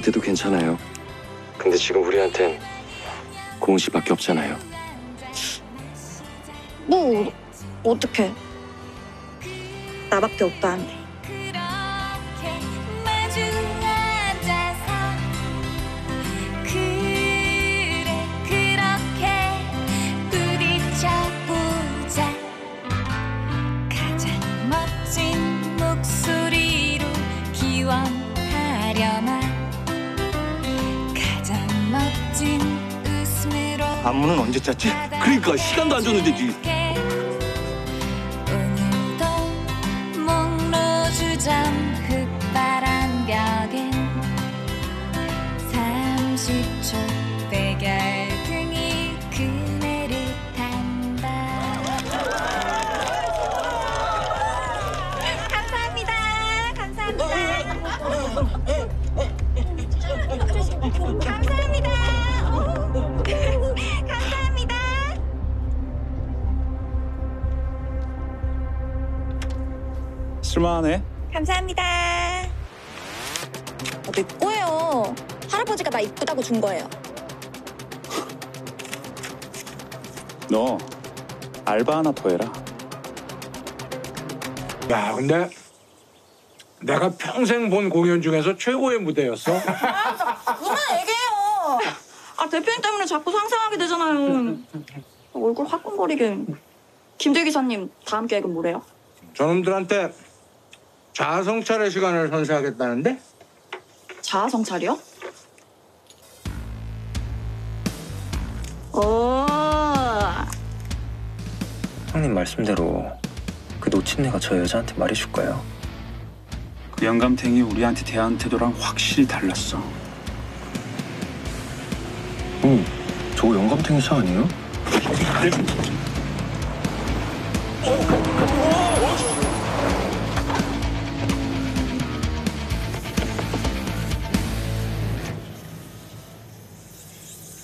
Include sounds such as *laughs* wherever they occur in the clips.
못해도 괜찮아요. 근데 지금 우리한텐 고은 씨밖에 없잖아요. 뭐 어떡해 나밖에 없다는데 가장 멋진 목소리로 웃음으로 안무는 언제 짰지? 그러니까 시간도 안 줬는데 지. 오늘도 목로주점 흙바람 벽엔 30초 백열등이 그네를 탄다. 감사합니다. 감사합니다. 감사합니다 쓸만하네. 감사합니다 아, 내 거예요 할아버지가 나 이쁘다고 준 거예요 너 알바 하나 더 해라. 야, 근데 내가 평생 본 공연 중에서 최고의 무대였어. 누나 얘기해요 아 대표님 때문에 자꾸 상상하게 되잖아요 얼굴 화끈거리게 김대 기사님 다음 계획은 뭐래요? 저놈들한테 자아성찰의 시간을 선사하겠다는데? 자아성찰이요? 오 형님 말씀대로 그 놓친내가 저 여자한테 말해줄까요? 그 영감탱이 우리한테 대한 태도랑 확실히 달랐어. 응, 저 영감탱이 차 아니에요?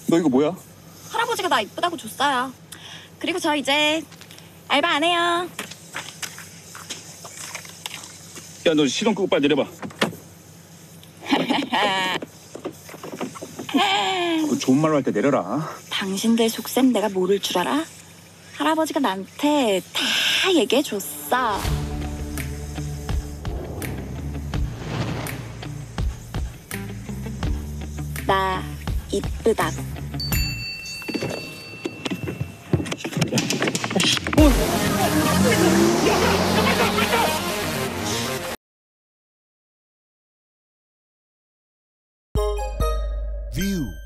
너 이거 뭐야? 할아버지가 나 이쁘다고 줬어요 그리고 저 이제 알바 안 해요 야, 너 시동 끄고 빨리 내려봐. *laughs* 그 좋은 말로 할 때 내려라. 당신들 속셈 내가 모를 줄 알아? 할아버지가 나한테 다 얘기해 줬어. 나 이쁘다고. View.